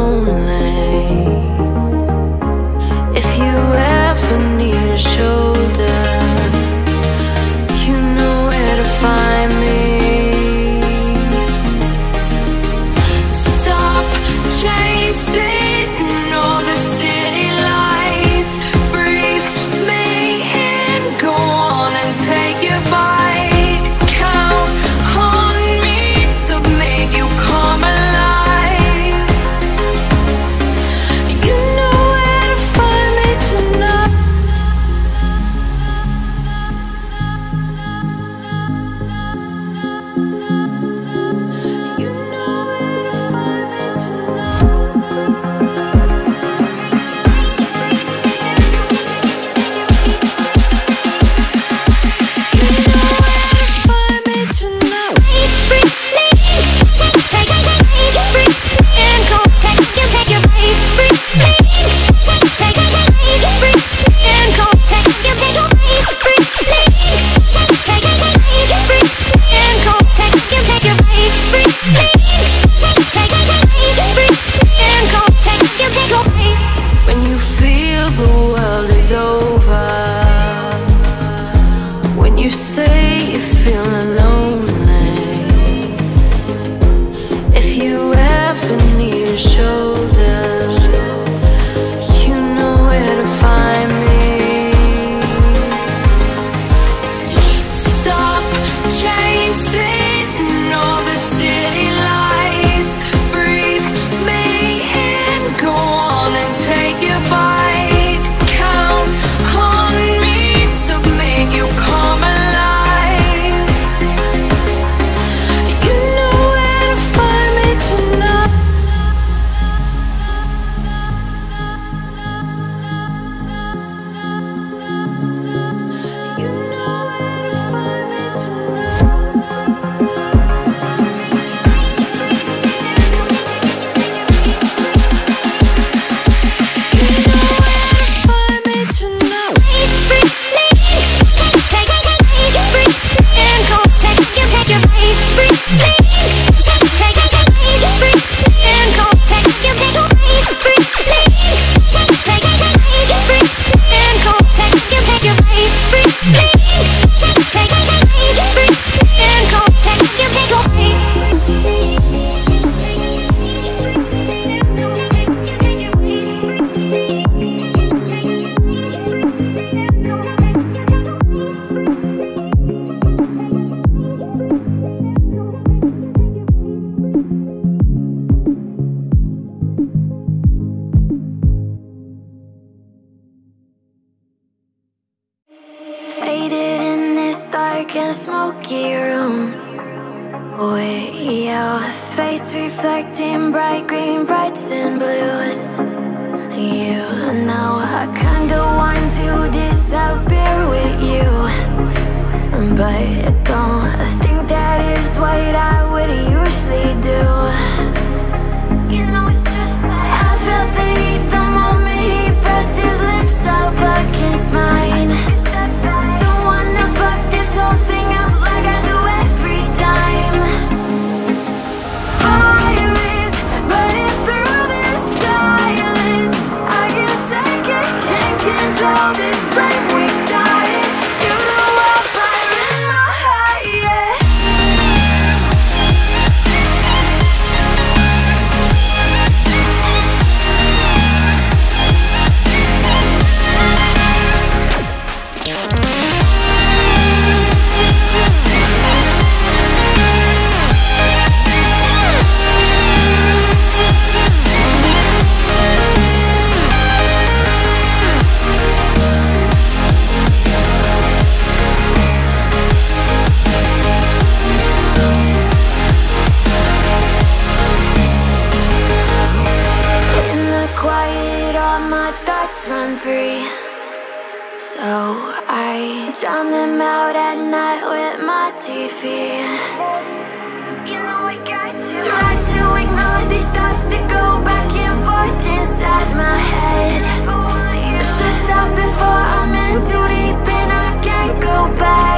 lonely dark and smoky room. With your face reflecting bright green, brights and blues. You know I kinda want to disappear with you. But I don't think that is what I would usually do. all this flame we started So I drown them out at night with my TV. You know I got to try to ignore these thoughts that go back and forth inside my head. Should stop before I'm in too deep and I can't go back.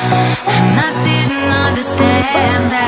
and I didn't understand that.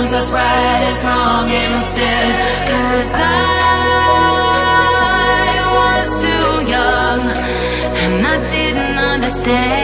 sometimes what's right is wrong instead. Cause I was too young and I didn't understand.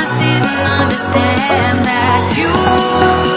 I didn't understand that you